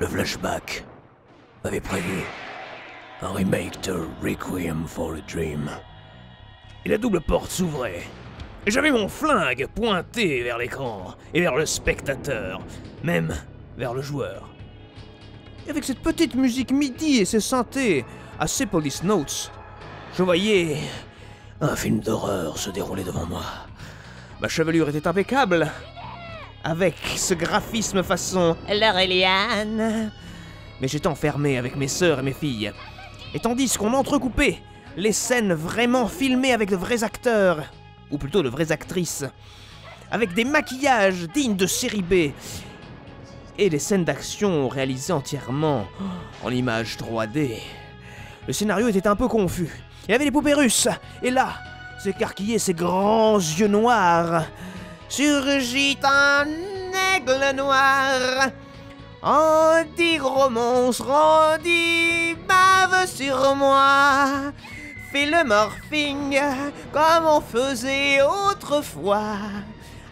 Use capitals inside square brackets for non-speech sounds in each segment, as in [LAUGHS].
Le flashback avait prévu un remake de Requiem for a Dream. Et la double porte s'ouvrait. J'avais mon flingue pointé vers l'écran et vers le spectateur, même vers le joueur. Et avec cette petite musique MIDI et ces synthés, assez police notes, je voyais Un film d'horreur se dérouler devant moi. Ma chevelure était impeccable, avec ce graphisme façon Laureliane. Mais j'étais enfermé avec mes sœurs et mes filles. Et tandis qu'on entrecoupait les scènes vraiment filmées avec de vrais acteurs, ou plutôt de vraies actrices, avec des maquillages dignes de série B, et des scènes d'action réalisées entièrement en images 3D. Le scénario était un peu confus. Il y avait des poupées russes, et là, s'écarquillaient ces grands yeux noirs. Surgit un aigle noir. Dit gros monstre, on dit bave sur moi. Fais le morphing comme on faisait autrefois.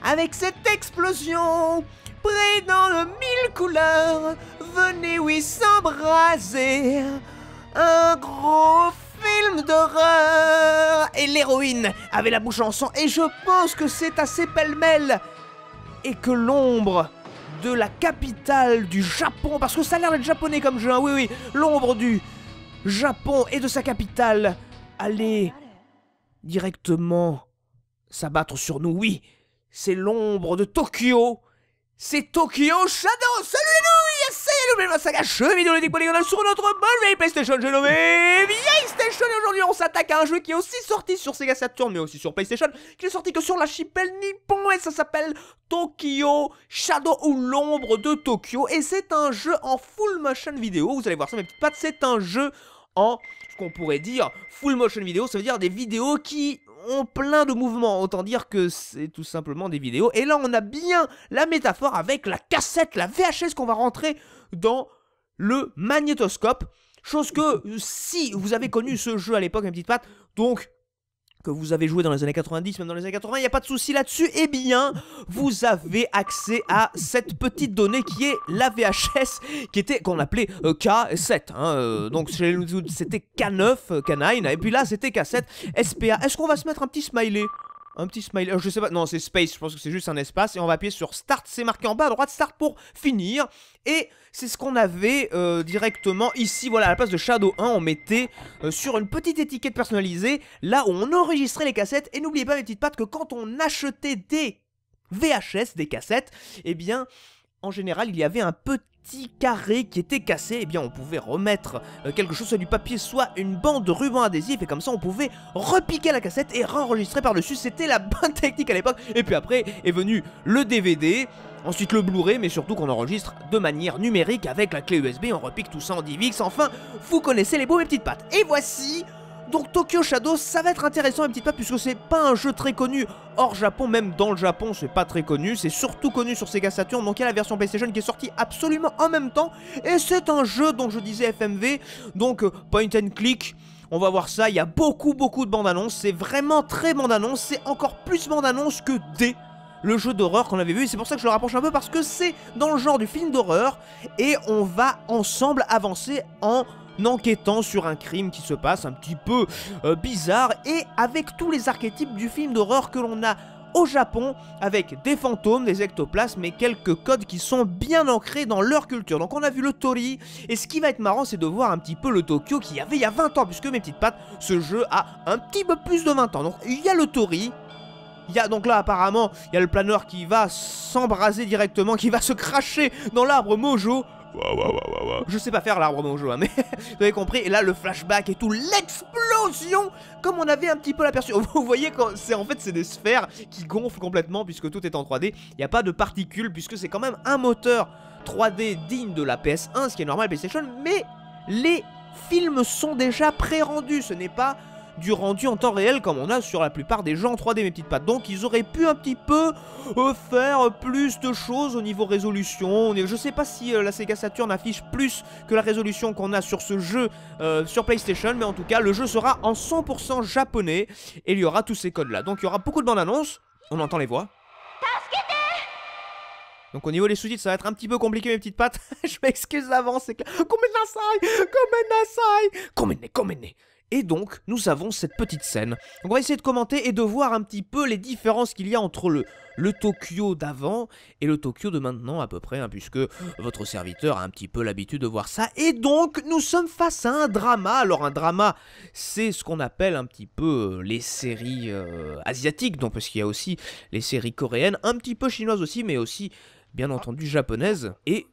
Avec cette explosion, près dans le mille couleurs, venez oui s'embraser. Un gros d'horreur. Et l'héroïne avait la bouche en sang. Et je pense que c'est assez pêle-mêle. Et que l'ombre de la capitale du Japon, parce que ça a l'air d'être japonais comme jeu, hein, oui, oui, l'ombre du Japon et de sa capitale allait directement s'abattre sur nous. Oui, c'est l'ombre de Tokyo. C'est Tokyo Shadow. Salut c'est le même saga jeu vidéo ludique polygonal sur notre bonne vieille PlayStation. J'ai nommé vieille Station et aujourd'hui on s'attaque à un jeu qui est aussi sorti sur Sega Saturn mais aussi sur PlayStation, qui est sorti que sur l'archipel nippon et ça s'appelle Tokyo Shadow ou l'ombre de Tokyo et c'est un jeu en full motion vidéo. Vous allez voir ça mes petites pattes, c'est un jeu en ce qu'on pourrait dire full motion vidéo, ça veut dire des vidéos qui ont plein de mouvements, autant dire que c'est tout simplement des vidéos. Et là, on a bien la métaphore avec la cassette, la VHS qu'on va rentrer dans le magnétoscope. Chose que si vous avez connu ce jeu à l'époque, mes petites pattes, donc que vous avez joué dans les années 90, même dans les années 80, il n'y a pas de souci là-dessus, eh bien, vous avez accès à cette petite donnée qui est la VHS, qui était, qu'on appelait euh, K7. hein, euh, donc c'était K9, euh, K9, et puis là, c'était K7, SPA. Est-ce qu'on va se mettre un petit smiley? Un petit smiley, euh, je sais pas, non c'est space, je pense que c'est juste un espace, et on va appuyer sur start, c'est marqué en bas à droite, start pour finir, et c'est ce qu'on avait euh, directement ici, voilà, à la place de Shadow 1, on mettait euh, sur une petite étiquette personnalisée, là où on enregistrait les cassettes, et n'oubliez pas mes petites pattes que quand on achetait des VHS, des cassettes, eh bien, en général, il y avait un petit carré qui était cassé, eh bien on pouvait remettre euh, quelque chose, soit du papier, soit une bande de ruban adhésif, et comme ça on pouvait repiquer la cassette et réenregistrer par-dessus. C'était la bonne [LAUGHS] technique à l'époque. Et puis après est venu le DVD, ensuite le Blu-ray, mais surtout qu'on enregistre de manière numérique avec la clé USB, on repique tout ça en DivX. Enfin, vous connaissez les beaux mes petites pattes. Et voici donc Tokyo Shadow, ça va être intéressant mes petites pattes puisque c'est pas un jeu très connu hors Japon, même dans le Japon c'est pas très connu, c'est surtout connu sur Sega Saturn, donc il y a la version PlayStation qui est sortie absolument en même temps, et c'est un jeu dont je disais FMV, donc euh, point and click, on va voir ça, il y a beaucoup beaucoup de bandes annonces, c'est vraiment très bande annonce, c'est encore plus bande annonce que D le jeu d'horreur qu'on avait vu, c'est pour ça que je le rapproche un peu parce que c'est dans le genre du film d'horreur, et on va ensemble avancer en enquêtant sur un crime qui se passe un petit peu euh, bizarre et avec tous les archétypes du film d'horreur que l'on a au Japon avec des fantômes, des ectoplasmes et quelques codes qui sont bien ancrés dans leur culture. Donc on a vu le Tori et ce qui va être marrant c'est de voir un petit peu le Tokyo qu'il y avait il y a 20 ans puisque mes petites pattes ce jeu a un petit peu plus de 20 ans. Donc il y a le Tori, il y a donc là apparemment, il y a le planeur qui va s'embraser directement, qui va se cracher dans l'arbre Mojo. Je sais pas faire l'arbre Mojo, hein, mais [LAUGHS] vous avez compris. Et là, le flashback et tout, l'explosion, comme on avait un petit peu l'aperçu. [LAUGHS] Vous voyez, c'est en fait, c'est des sphères qui gonflent complètement puisque tout est en 3D. Il n'y a pas de particules puisque c'est quand même un moteur 3D digne de la PS1, ce qui est normal PlayStation. Mais les films sont déjà pré-rendus. Ce n'est pas du rendu en temps réel comme on a sur la plupart des jeux en 3D mes petites pattes. Donc ils auraient pu un petit peu euh, faire plus de choses au niveau résolution. Je sais pas si euh, la Sega Saturn affiche plus que la résolution qu'on a sur ce jeu euh, sur PlayStation, mais en tout cas le jeu sera en 100% japonais et il y aura tous ces codes là. Donc il y aura beaucoup de bandes annonces. On entend les voix. Donc au niveau des sous-titres, ça va être un petit peu compliqué mes petites pattes. [LAUGHS] je m'excuse d'avance, c'est clair. Nasai? Nasai? Komene, Et donc, nous avons cette petite scène. On va essayer de commenter et de voir un petit peu les différences qu'il y a entre le, Tokyo d'avant et le Tokyo de maintenant à peu près, hein, puisque votre serviteur a un petit peu l'habitude de voir ça. Et donc, nous sommes face à un drama. Alors un drama, c'est ce qu'on appelle un petit peu euh, les séries euh, asiatiques, donc parce qu'il y a aussi les séries coréennes, un petit peu chinoises aussi, mais aussi bien entendu japonaise, et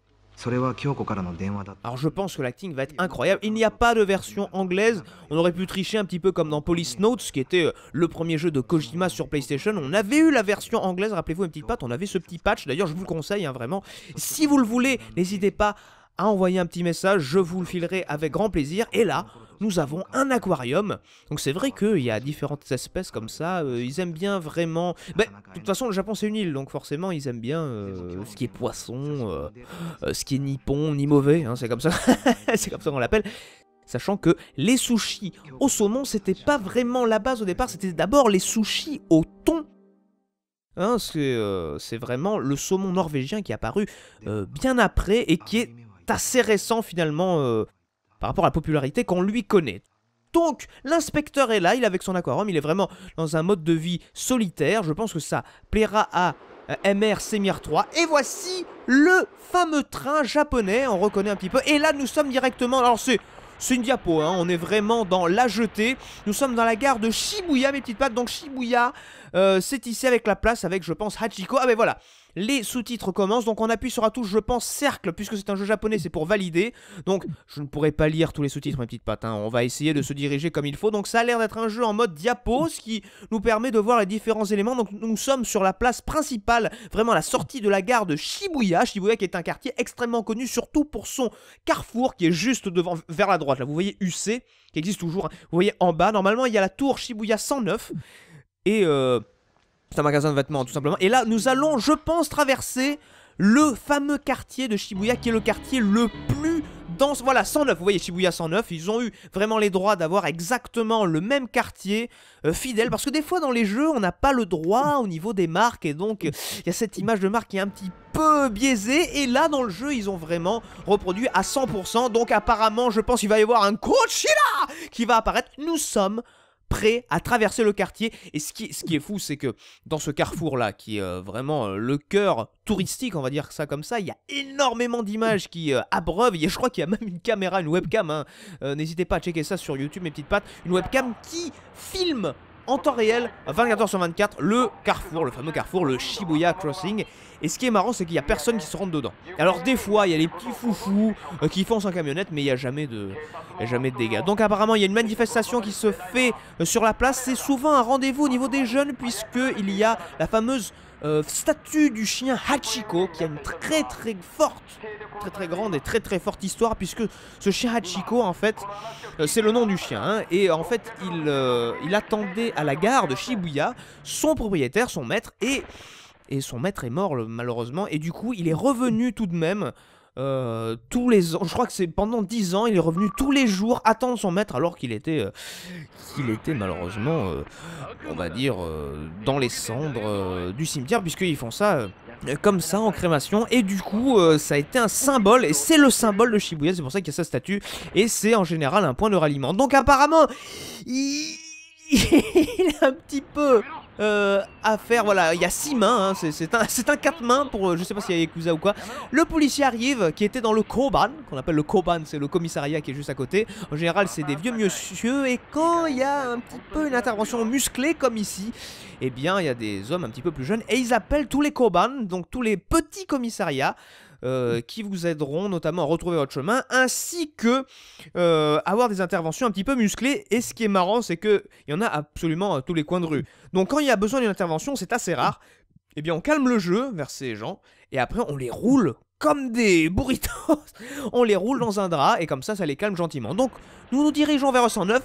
alors je pense que l'acting va être incroyable. Il n'y a pas de version anglaise. On aurait pu tricher un petit peu comme dans Police Notes, qui était euh, le premier jeu de Kojima sur PlayStation. On avait eu la version anglaise, rappelez-vous une petite patte, on avait ce petit patch. D'ailleurs, je vous le conseille hein, vraiment. Si vous le voulez, n'hésitez pas à envoyer un petit message, je vous le filerai avec grand plaisir. Et là, nous avons un aquarium. Donc c'est vrai qu'il y a différentes espèces comme ça. Euh, ils aiment bien vraiment... Ben, de toute façon, le Japon c'est une île, donc forcément ils aiment bien euh, ce qui est poisson, euh, ce qui est ni bon ni mauvais. Hein, c'est comme ça, [LAUGHS] ça qu'on l'appelle. Sachant que les sushis au saumon, c'était pas vraiment la base au départ, c'était d'abord les sushis au thon. Hein, c'est vraiment le saumon norvégien qui est apparu bien après et qui est assez récent finalement euh, par rapport à la popularité qu'on lui connaît. Donc, l'inspecteur est là, il est avec son aquarium, il est vraiment dans un mode de vie solitaire. Je pense que ça plaira à euh, MR Semir 3. Et voici le fameux train japonais, on reconnaît un petit peu. Et là, nous sommes directement... Alors, c'est... C'est une diapo, hein. on est vraiment dans la jetée. Nous sommes dans la gare de Shibuya, mes petites pattes. Donc Shibuya, euh, c'est ici avec la place, avec, je pense, Hachiko. Ah ben voilà, les sous-titres commencent. Donc on appuie sur la touche, je pense, cercle, puisque c'est un jeu japonais, c'est pour valider. Donc je ne pourrai pas lire tous les sous-titres, mes petites pattes. Hein. On va essayer de se diriger comme il faut. Donc ça a l'air d'être un jeu en mode diapo, ce qui nous permet de voir les différents éléments. Donc nous sommes sur la place principale, vraiment la sortie de la gare de Shibuya. Shibuya qui est un quartier extrêmement connu, surtout pour son carrefour qui est juste devant, vers la droite. Là, vous voyez UC, qui existe toujours. Vous voyez en bas, normalement, il y a la tour Shibuya 109. Et... Euh, c'est un magasin de vêtements tout simplement. Et là, nous allons, je pense, traverser le fameux quartier de Shibuya qui est le quartier le plus dense. Voilà, 109, vous voyez Shibuya 109, ils ont eu vraiment les droits d'avoir exactement le même quartier euh, fidèle. Parce que des fois dans les jeux, on n'a pas le droit au niveau des marques et donc il y a cette image de marque qui est un petit peu biaisée. Et là dans le jeu, ils ont vraiment reproduit à 100%. Donc apparemment, je pense qu'il va y avoir un Kuroshira qui va apparaître. Nous sommes prêt à traverser le quartier. Et ce qui, est fou, c'est que dans ce carrefour-là, qui est euh, vraiment euh, le cœur touristique, on va dire ça comme ça, il y a énormément d'images qui euh, abreuvent. je crois qu'il y a même une caméra, une webcam. Hein. N'hésitez pas à checker ça sur YouTube, mes petites pattes. Une webcam qui filme en temps réel, 24h sur 24, le carrefour, le fameux carrefour, le Shibuya Crossing. Et ce qui est marrant, c'est qu'il n'y a personne qui se rentre dedans. Alors des fois, il y a les petits foufous euh, qui foncent en camionnette, mais il n'y a jamais de, jamais de dégâts. Donc apparemment, il y a une manifestation qui se fait euh, sur la place. C'est souvent un rendez-vous au niveau des jeunes, puisqu'il y a la fameuse euh, statue du chien Hachiko, qui a une très très forte, très très grande et très très forte histoire, puisque ce chien Hachiko, en fait, c'est le nom du chien, hein, et en fait, il, il attendait à la gare de Shibuya son propriétaire, son maître, et son maître est mort malheureusement, et du coup il est revenu tout de même. Euh, tous les ans, je crois que c'est pendant 10 ans, il est revenu tous les jours attendre son maître alors qu'il était, euh, qu'il était malheureusement, euh, on va dire, dans les cendres du cimetière, puisqu'ils font ça comme ça en crémation. Et du coup ça a été un symbole et c'est le symbole de Shibuya c'est pour ça qu'il y a sa statue. Et c'est en général un point de ralliement. Donc apparemment il, [LAUGHS] il est un petit peu euh, à faire. Voilà, il y a six mains, hein, c'est un, [LAUGHS] un quatre mains pour, euh, je sais pas s'il y a Yakuza ou quoi. Le policier arrive, qui était dans le Koban, qu'on appelle le Koban, c'est le commissariat qui est juste à côté. En général, c'est des vieux monsieur, et quand il y a un petit peu une intervention musclée comme ici, eh bien, il y a des hommes un petit peu plus jeunes, et ils appellent tous les Koban, donc tous les petits commissariats, euh, qui vous aideront notamment à retrouver votre chemin, ainsi que euh, avoir des interventions un petit peu musclées. Et ce qui est marrant, c'est qu'il y en a absolument tous les coins de rue. Donc quand il y a besoin d'une intervention, c'est assez rare. Eh bien, on calme le jeu vers ces gens, et après on les roule comme des [LAUGHS] burritos. on les roule dans un drap, et comme ça, ça les calme gentiment. Donc, nous nous dirigeons vers 109.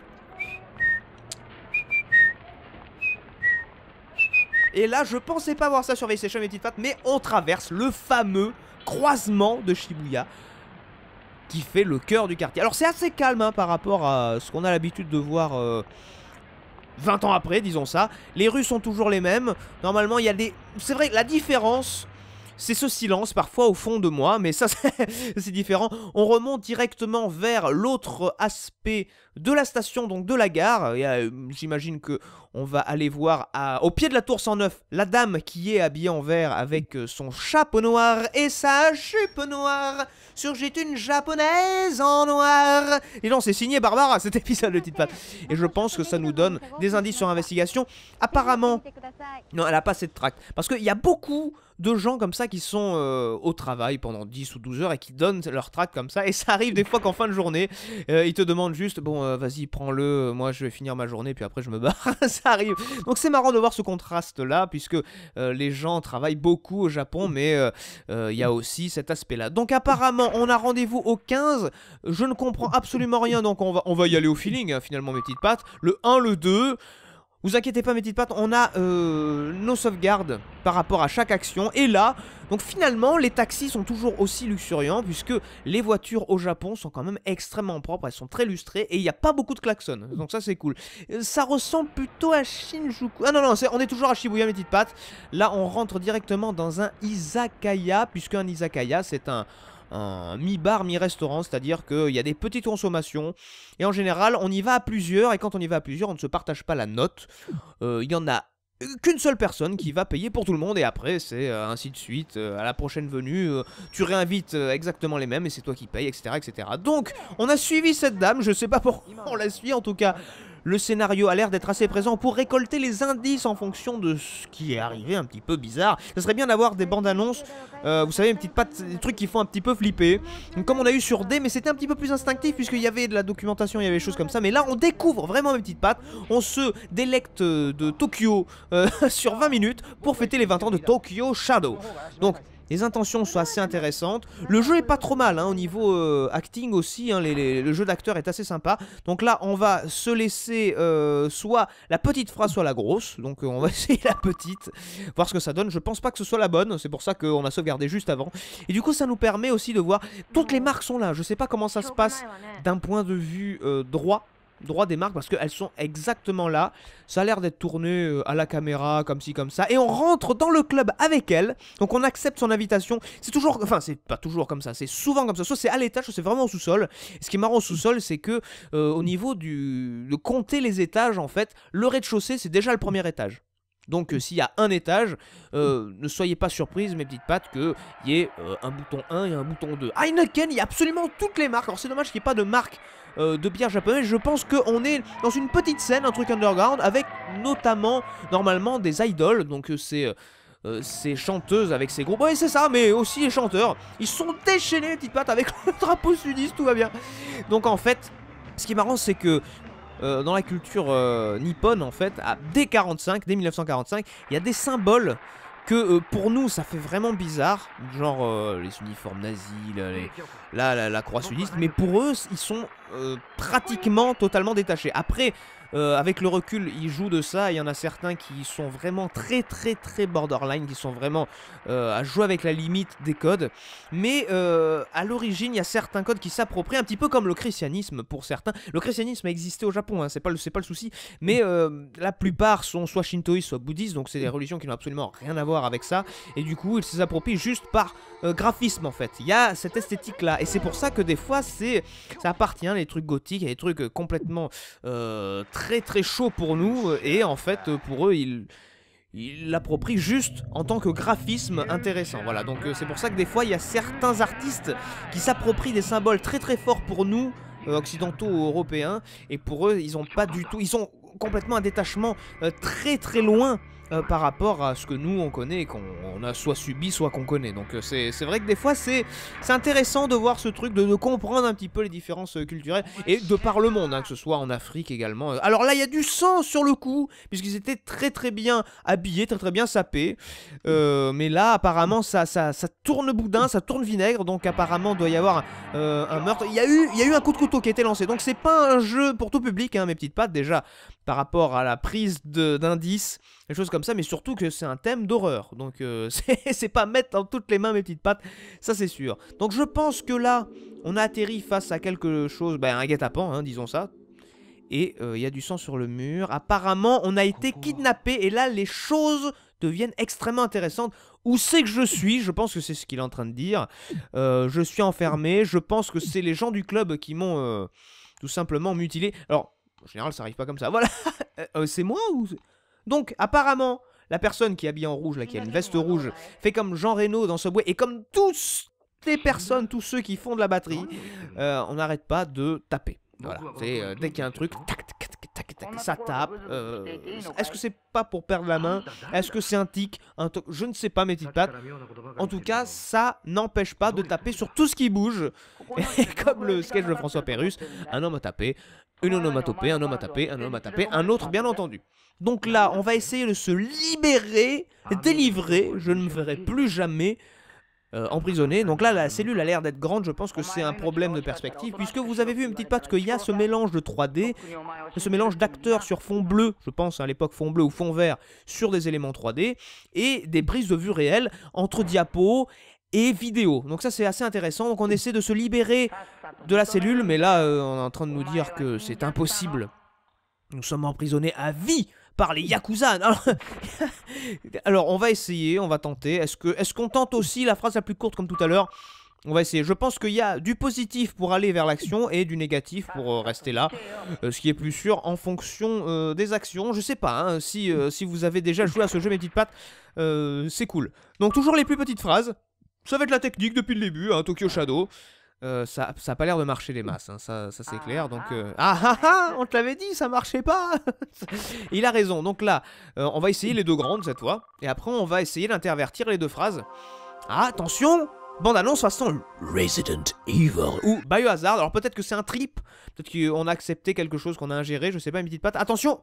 Et là, je pensais pas voir ça sur PlayStation, mes petites pattes, mais on traverse le fameux croisement de Shibuya qui fait le cœur du quartier. Alors c'est assez calme hein, par rapport à ce qu'on a l'habitude de voir euh, 20 ans après, disons ça. Les rues sont toujours les mêmes. Normalement, il y a des... C'est vrai, la différence, c'est ce silence parfois au fond de moi, mais ça [LAUGHS] c'est différent. On remonte directement vers l'autre aspect de la station, donc de la gare. Euh, j'imagine que on va aller voir au pied de la tour 109 la dame qui est habillée en vert avec euh, son chapeau noir et sa jupe noire. Surgit une japonaise en noir. Et non, c'est signé Barbara cet épisode de Tite Et je pense que ça nous donne des indices sur investigation. Apparemment, non, elle a pas cette tract. Parce qu'il y a beaucoup de gens comme ça qui sont euh, au travail pendant 10 ou 12 heures et qui donnent leur tract comme ça. Et ça arrive des fois qu'en fin de journée, euh, ils te demandent juste Bon, vas-y, prends-le, moi je vais finir ma journée, puis après je me barre. [LAUGHS] Donc c'est marrant de voir ce contraste-là, puisque les gens travaillent beaucoup au Japon, mais il y a aussi cet aspect-là. Donc apparemment, on a rendez-vous au 15. Je ne comprends absolument rien, donc on va, on va y aller au feeling, hein, finalement, mes petites pattes. Le 1, le 2. Vous inquiétez pas mes petites pattes, on a euh, nos sauvegardes par rapport à chaque action. Et là, donc finalement, les taxis sont toujours aussi luxuriants puisque les voitures au Japon sont quand même extrêmement propres, elles sont très lustrées et il n'y a pas beaucoup de klaxons. Donc ça c'est cool. Euh, ça ressemble plutôt à Shinjuku. Ah non, non, on est toujours à Shibuya mes petites pattes. Là, on rentre directement dans un izakaya puisque un izakaya c'est un un mi-bar, mi-restaurant, c'est-à-dire qu'il y a des petites consommations, et en général, on y va à plusieurs, et quand on y va à plusieurs, on ne se partage pas la note. Euh, il y en a qu'une seule personne qui va payer pour tout le monde et après c'est euh, ainsi de suite euh, à la prochaine venue tu réinvites exactement les mêmes et c'est toi qui payes etc etc donc on a suivi cette dame je sais pas pourquoi on la suit en tout cas le scénario a l'air d'être assez présent pour récolter les indices en fonction de ce qui est arrivé, un petit peu bizarre. Ce serait bien d'avoir des bandes annonces, euh, vous savez, une petite patte, des trucs qui font un petit peu flipper. comme on a eu sur D, mais c'était un petit peu plus instinctif puisqu'il y avait de la documentation, il y avait des choses comme ça. Mais là, on découvre vraiment mes petites pattes. On se délecte de Tokyo euh, [LAUGHS] sur 20 minutes pour fêter les 20 ans de Tokyo Shadow. Donc, les intentions sont assez intéressantes. Le jeu est pas trop mal hein, au niveau euh, acting aussi. Hein, le jeu d'acteur est assez sympa. Donc là, on va se laisser euh, soit la petite phrase, soit la grosse. Donc euh, on va [LAUGHS] essayer la petite, voir ce que ça donne. Je pense pas que ce soit la bonne. C'est pour ça qu'on a sauvegardé juste avant. Et du coup, ça nous permet aussi de voir. Toutes les marques sont là. Je sais pas comment ça se passe d'un point de vue droit droit des marques parce qu'elles sont exactement là. Ça a l'air d'être tourné euh, à la caméra, comme ci, comme ça. Et on rentre dans le club avec elle. Donc on accepte son invitation. C'est toujours, enfin c'est pas toujours comme ça, c'est souvent comme ça. Soit c'est à l'étage, soit c'est vraiment au sous-sol. Ce qui est marrant au sous-sol, c'est que euh, au niveau du, de compter les étages, en fait, le rez-de-chaussée, c'est déjà le premier étage. Donc euh, s'il y a un étage, ne soyez pas surprise mes petites pattes qu'il y ait un bouton 1 et un bouton 2. Heineken, il y a absolument toutes les marques. Alors c'est dommage qu'il n'y ait pas de marque euh, de bière japonaise. Je pense qu'on est dans une petite scène, un truc underground, avec notamment, normalement, des idoles. Donc euh, c'est... Euh, ces chanteuses avec ces groupes. Ouais, c'est ça, mais aussi les chanteurs. Ils sont déchaînés, petites pattes, avec [LAUGHS] le drapeau sudiste, tout va bien. Donc en fait, ce qui est marrant, c'est que dans la culture nippone, en fait, à, dès 45, dès 1945, il y a des symboles que euh, pour nous ça fait vraiment bizarre, genre euh, les uniformes nazis, la, la, croix sudiste, mais pour eux ils sont euh, pratiquement totalement détachés. Après, euh, avec le recul, ils jouent de ça. Il y en a certains qui sont vraiment très très très borderline, qui sont vraiment euh, à jouer avec la limite des codes. Mais euh, à l'origine, il y a certains codes qui s'approprient, un petit peu comme le christianisme pour certains. Le christianisme a existé au Japon, hein, c'est pas, le, pas le souci. Mais la plupart sont soit shintoïstes, soit bouddhistes, donc c'est des religions qui n'ont absolument rien à voir avec ça. Et du coup, ils s'approprient juste par graphisme en fait. Il y a cette esthétique là. Et c'est pour ça que des fois, c'est ça appartient, les trucs gothiques, a des trucs complètement très très très chaud pour nous et en fait pour eux ils il l'approprient juste en tant que graphisme intéressant. Voilà, donc euh, c'est pour ça que des fois il y a certains artistes qui s'approprient des symboles très très forts pour nous, euh, occidentaux européens, et pour eux ils ont pas du tout, ils ont complètement un détachement euh, très très loin euh, par rapport à ce que nous on connaît, qu'on a soit subi, soit qu'on connaît. Donc euh, c'est vrai que des fois c'est intéressant de voir ce truc, de, comprendre un petit peu les différences euh, culturelles, et de par le monde, hein, que ce soit en Afrique également. Alors là il y a du sang sur le coup, puisqu'ils étaient très très bien habillés, très très bien sapés. mais là apparemment ça, ça, ça, tourne boudin, ça tourne vinaigre, donc apparemment doit y avoir un meurtre. Il y, a eu, il y a eu un coup de couteau qui a été lancé, donc c'est pas un jeu pour tout public, hein, mes petites pattes déjà, par rapport à la prise d'indices des choses comme ça, mais surtout que c'est un thème d'horreur. Donc euh, [LAUGHS] c'est pas mettre dans toutes les mains mes petites pattes, ça c'est sûr. Donc je pense que là, on a atterri face à quelque chose, ben, un guet-apens, hein, disons ça. Et euh, il y a du sang sur le mur. Apparemment, on a été kidnappé. Et là, les choses deviennent extrêmement intéressantes. Où c'est que je suis? Je pense que c'est ce qu'il est en train de dire. Euh, je suis enfermé. Je pense que c'est les gens du club qui m'ont tout simplement mutilé. Alors, en général, ça arrive pas comme ça. Voilà. [LAUGHS] C'est moi ou... Donc, apparemment, la personne qui est habillée en rouge, là, qui a une veste rouge, fait comme Jean Reno dans Subway. Et comme tous les personnes, tous ceux qui font de la batterie, euh, on n'arrête pas de taper. Voilà, euh, dès qu'il y a un truc, tac, tac, tac, tac, ça tape. euh, Est-ce que c'est pas pour perdre la main? Est-ce que c'est un tic un Je ne sais pas, mes petites pattes. En tout cas, ça n'empêche pas de taper sur tout ce qui bouge. [LAUGHS] Et comme le sketch de François Pérus, un homme a tapé, une onomatopée, un tapé, un tapé, un autre, bien entendu. Donc là, on va essayer de se libérer, délivrer. Je ne me ferai plus jamais euh, emprisonné. Donc là, la cellule a l'air d'être grande. Je pense que c'est un problème de perspective, puisque vous avez vu une petite patte qu'il y a ce mélange de 3D, ce mélange d'acteurs sur fond bleu, je pense à l'époque fond bleu ou fond vert, sur des éléments 3D, et des prises de vue réelles entre diapos et vidéo. Donc ça c'est assez intéressant. Donc on essaie de se libérer de la cellule, mais là euh, on est en train de nous dire que c'est impossible. Nous sommes emprisonnés à vie par les Yakuza. [LAUGHS] Alors, on va essayer, on va tenter. Est-ce qu'on tente aussi la phrase la plus courte comme tout à l'heure? On va essayer. Je pense qu'il y a du positif pour aller vers l'action et du négatif pour euh, rester là. Euh, ce qui est plus sûr en fonction des actions. Je sais pas hein, si, si vous avez déjà joué à ce jeu, mes petites pattes. c'est cool. Donc, toujours les plus petites phrases. Ça va être la technique depuis le début, hein, Tokyo Shadow. Euh, ça, ça a pas l'air de marcher les masses, hein, ça, ça c'est clair. Donc euh, ah ah ah, on te l'avait dit, ça marchait pas. [LAUGHS] Il a raison. Donc là, euh, on va essayer les deux grandes cette fois, et après on va essayer d'intervertir les deux phrases. Ah attention, bande annonce façon Resident Evil. ou Biohazard. Alors peut-être que c'est un trip, peut-être qu'on a accepté quelque chose qu'on a ingéré, je sais pas, une petite patte. Attention,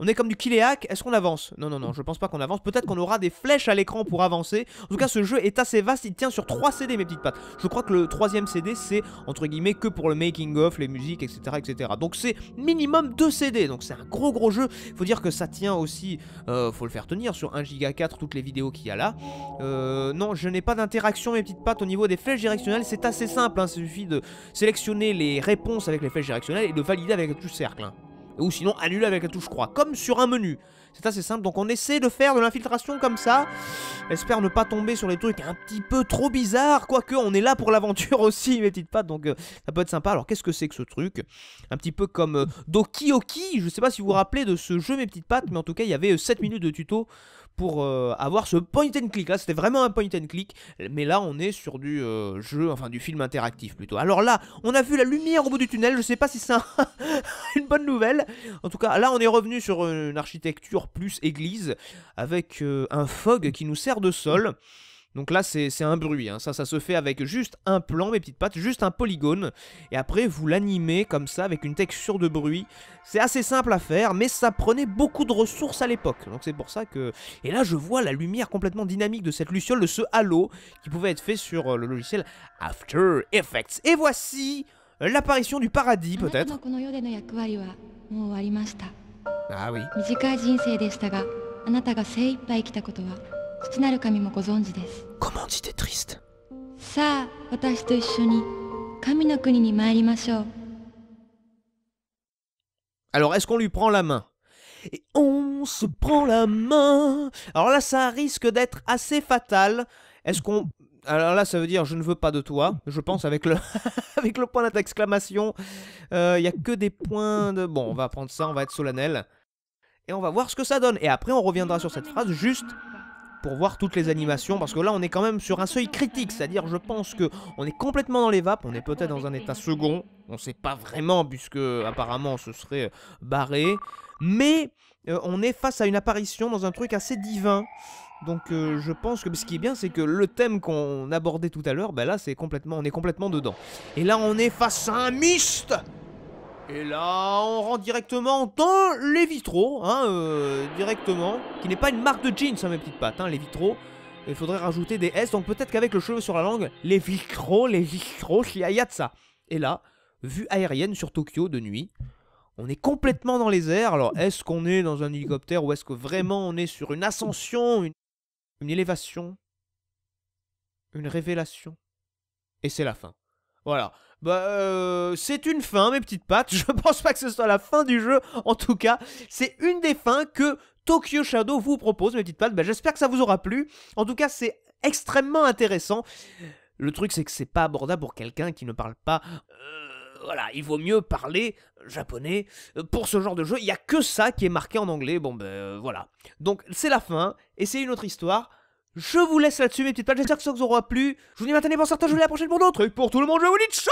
on est comme du Kileak, est-ce qu'on avance? Non, non, non, je pense pas qu'on avance. Peut-être qu'on aura des flèches à l'écran pour avancer. En tout cas, ce jeu est assez vaste, il tient sur 3 CD, mes petites pattes. Je crois que le troisième CD, c'est entre guillemets que pour le making-of, les musiques, etc. etc. Donc c'est minimum 2 CD, donc c'est un gros gros jeu. Faut dire que ça tient aussi, euh, faut le faire tenir sur 1 Giga 4, toutes les vidéos qu'il y a là. Euh, non, je n'ai pas d'interaction, mes petites pattes, au niveau des flèches directionnelles. C'est assez simple, hein, il suffit de sélectionner les réponses avec les flèches directionnelles et de valider avec la touche cercle. hein. Ou sinon annuler avec la touche croix, comme sur un menu. C'est assez simple, donc on essaie de faire de l'infiltration comme ça. J'espère ne pas tomber sur les trucs un petit peu trop bizarres, quoique on est là pour l'aventure [LAUGHS] aussi, mes petites pattes, donc euh, ça peut être sympa. Alors qu'est-ce que c'est que ce truc? Un petit peu comme euh, Doki Oki, je sais pas si vous vous rappelez de ce jeu, mes petites pattes, mais en tout cas il y avait euh, 7 minutes de tuto pour euh, avoir ce point and click. Là, c'était vraiment un point and click, mais là, on est sur du euh, jeu, enfin du film interactif plutôt. Alors là, on a vu la lumière au bout du tunnel. Je sais pas si c'est un- [LAUGHS] une bonne nouvelle. En tout cas, là, on est revenu sur une architecture plus église avec euh, un fog qui nous sert de sol. Donc là, c'est un bruit. Hein. Ça, ça se fait avec juste un plan, mes petites pattes, juste un polygone. Et après, vous l'animez comme ça, avec une texture de bruit. C'est assez simple à faire, mais ça prenait beaucoup de ressources à l'époque. Donc c'est pour ça que... Et là, je vois la lumière complètement dynamique de cette luciole, de ce halo, qui pouvait être fait sur euh, le logiciel After Effects. Et voici euh, l'apparition du paradis, peut-être. Ah oui. Ah Comment dit triste? Alors, est-ce qu'on lui prend la main? Et on se prend la main Alors là, ça risque d'être assez fatal. Est-ce qu'on... Alors là, ça veut dire je ne veux pas de toi, je pense, avec le, [LAUGHS] avec le point d'exclamation. Euh, Il n'y a que des points de... Bon, on va prendre ça, on va être solennel. Et on va voir ce que ça donne. Et après, on reviendra sur cette phrase juste pour voir toutes les animations. Parce que là, on est quand même sur un seuil critique. C'est-à-dire, je pense que on est complètement dans les vapes. On est peut-être dans un état second. On sait pas vraiment, puisque apparemment, ce serait barré. Mais euh, on est face à une apparition dans un truc assez divin. Donc euh, je pense que ce qui est bien, c'est que le thème qu'on abordait tout à l'heure, ben là, c'est on est complètement dedans. Et là, on est face à un mist. Et là, on rentre directement dans les vitraux, hein, euh, directement, qui n'est pas une marque de jeans, hein, mes petites pattes, hein, les vitraux. Il faudrait rajouter des S, donc peut-être qu'avec le cheveu sur la langue, les vitraux, les vitraux, il y, a- ça. Et là, vue aérienne sur Tokyo de nuit, on est complètement dans les airs. Alors, est-ce qu'on est dans un hélicoptère ou est-ce que vraiment on est sur une ascension, une élévation, une révélation? Et c'est la fin. Voilà. Bah, euh, c'est une fin, mes petites pattes. [LAUGHS] Je pense pas que ce soit la fin du jeu. En tout cas, c'est une des fins que Tokyo Shadow vous propose, mes petites pattes. Bah, j'espère que ça vous aura plu. En tout cas, c'est extrêmement intéressant. Le truc, c'est que c'est pas abordable pour quelqu'un qui ne parle pas. euh, voilà, il vaut mieux parler japonais euh, pour ce genre de jeu. Il y a que ça qui est marqué en anglais. Bon, ben voilà. Donc, c'est la fin et c'est une autre histoire. Je vous laisse là-dessus, mes petites pattes. J'espère que ça vous aura plu. Je vous dis maintenant pour certains, je vous dis à la prochaine pour d'autres. Et pour tout le monde, je vous dis ciao